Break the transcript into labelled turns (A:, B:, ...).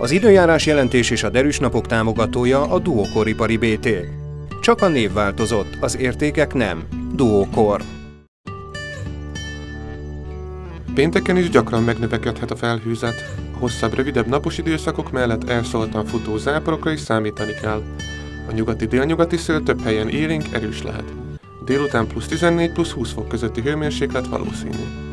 A: Az időjárás jelentés és a derűs napok támogatója a Duokor ipari BT. Csak a név változott, az értékek nem. Duokor.
B: Pénteken is gyakran megnövekedhet a felhőzet. A hosszabb, rövidebb napos időszakok mellett elszóltan futó záporokra is számítani kell. A nyugati-délnyugati szél több helyen élénk, erős lehet. Délután plusz 14 plusz 20 fok közötti hőmérséklet valószínű.